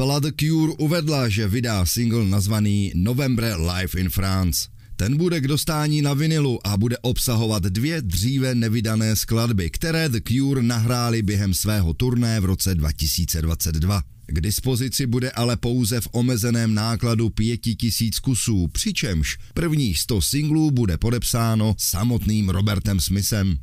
Kapela The Cure uvedla, že vydá single nazvaný November Live in France. Ten bude k dostání na vinilu a bude obsahovat dvě dříve nevydané skladby, které The Cure nahráli během svého turné v roce 2022. K dispozici bude ale pouze v omezeném nákladu pěti tisíc kusů, přičemž prvních 100 singlů bude podepsáno samotným Robertem Smithem.